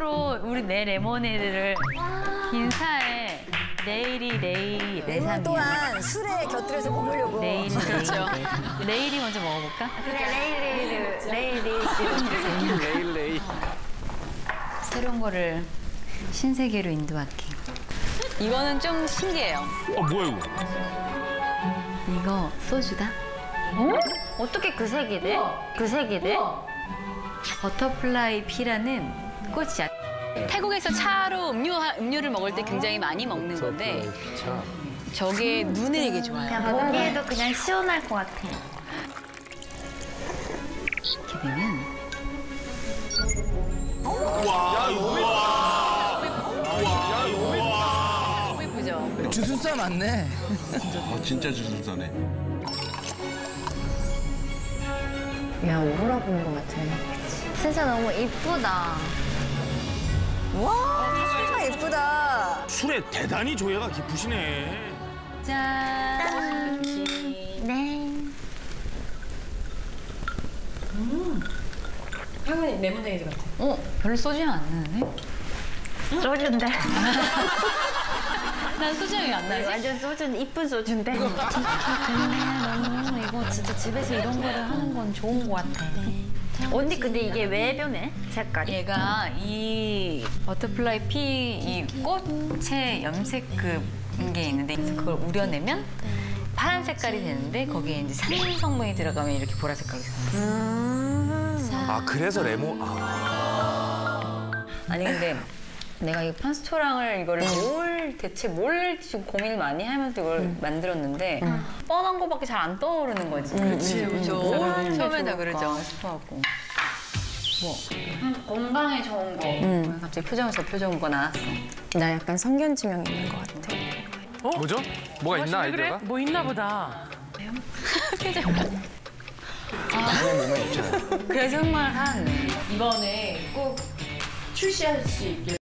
앞으로 우리 내 레모네이드를 인사에 내일이 레이 오늘 레삼이야. 또한 술에 곁들여서 먹으려고. 내일이 그렇죠. 내일이 먼저 먹어볼까? 그래, 레이리, 레이리. 레일 레일. 새로운 거를 신세계로 인도할게. 이거는 좀 신기해요. 어 뭐야 이거? 이거 소주다. 어떻게 그 색이 돼? 그 색이 돼? butterfly pea라는 꽃이야. 태국에서 차로 음료 음료를 먹을 때 굉장히 많이 먹는 건데 저게 눈에 되게 좋아요. 그냥 보기에도 그냥 시원할 것 같아. 이렇게 되면 너무 예쁘죠? 주술사 맞네. 어, 진짜 주순사네. 야, 오로라 보는 것 같아. 진짜 너무 이쁘다. 와, 예쁘다. 술에 대단히 조예가 깊으시네. 짠. 네. 어, 별로 소주 향 안 나는데? 소주인데. 난 소주 향이 안 나지. 완전 소주, 이쁜 소주인데. 너무 이거 진짜 집에서 이런 거를 하는 건 좋은 것 같아. 언니, 근데 이게 왜 변해? 색깔이? 얘가 이 butterfly pea 이 꽃의 염색 그게 있는데 그걸 우려내면 파란 색깔이 되는데 거기에 이제 산 성분이 들어가면 이렇게 보라 색깔이 돼요. 아 그래서 레모. 아, 아니 근데 내가 이 판스토랑을 이거를 뭘 대체 뭘 지금 고민을 많이 하면서 이걸 만들었는데 뻔한 거밖에 잘 안 떠오르는 거지. 그렇지, 그렇죠. 처음에 다 그러죠. 싶어갖고. 뭐 건강에 좋은 거. 갑자기 표정에서 표정 뭐가 나왔어. 나 약간 성견지명 있는 것 같아. 뭐죠? 뭐가 있나 아이디어가? 뭐 있나 보다. 그래서 흑마를 하는데. 이번에 꼭 출시할 수 있게